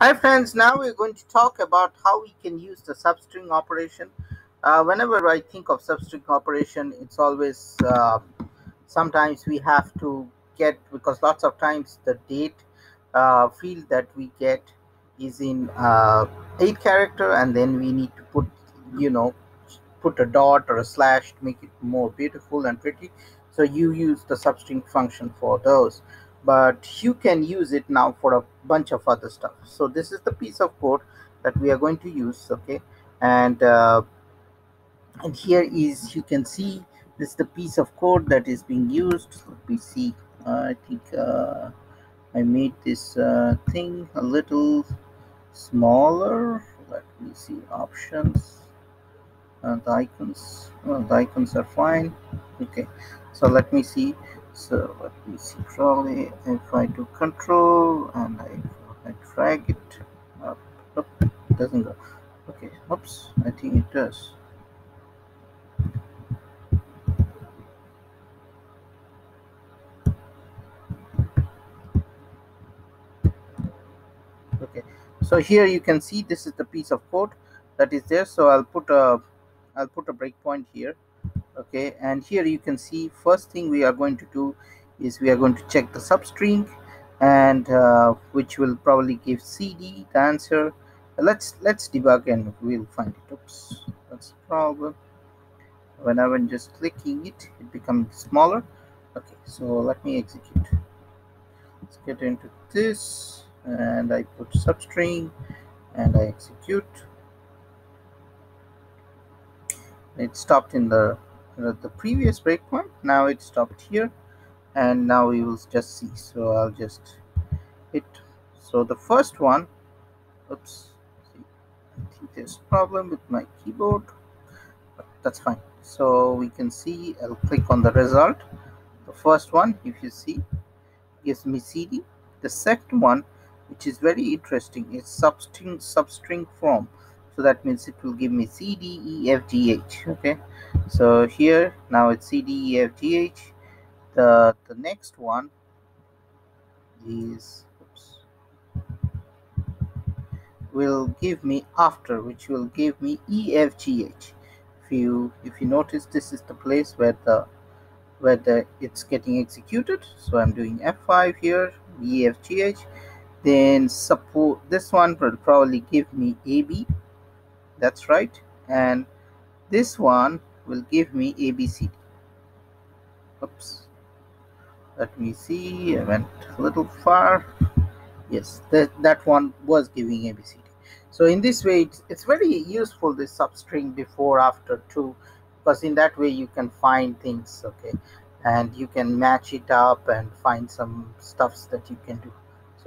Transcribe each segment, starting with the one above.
Hi friends, now we're going to talk about how we can use the substring operation. Uh, whenever I think of substring operation, it's always uh, sometimes we have to get because lots of times the date uh, field that we get is in uh, eight character and then we need to put you know put a dot or a slash to make it more beautiful and pretty. So you use the substring function for those but you can use it now for a bunch of other stuff. So this is the piece of code that we are going to use okay? And uh, and here is you can see this is the piece of code that is being used. Let me see. Uh, i think uh, i made this uh, thing a little smaller. Let me see options. And the icons well, the icons are fine. Okay. So let me see so let me see. Probably if i do control and i, I drag it up, up it doesn't go. Okay oops i think it does. Okay so here you can see this is the piece of code that is there. So i'll put a i'll put a breakpoint here okay? And here you can see first thing we are going to do is we are going to check the substring and uh, which will probably give cd the answer. Let's let's debug and we'll find it. Oops that's a problem. When i'm just clicking it it becomes smaller. Okay so let me execute. Let's get into this and i put substring and i execute. It stopped in the the previous breakpoint. Now it stopped here and now we will just see. So i'll just hit. So the first one oops see, i think there's a problem with my keyboard but that's fine. So we can see i'll click on the result. The first one if you see gives me cd the second one which is very interesting is substring substring from so that means it will give me c d e f g h okay? So here now it's c d e f g h. The the next one is oops, will give me after which will give me e f g h. If you if you notice this is the place where the where the it's getting executed. So i'm doing f5 here e f g h. Then support this one will probably give me ab that's right. And this one will give me abcd oops. Let me see. I went a little far. Yes that that one was giving abcd so in this way it's, it's very useful this substring before after too because in that way you can find things okay? And you can match it up and find some stuffs that you can do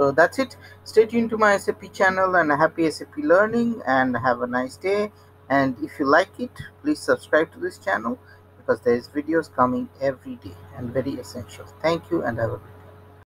so that's it. Stay tuned to my sap channel and happy sap learning and have a nice day. And if you like it please subscribe to this channel because there's videos coming every day and very essential. Thank you and have a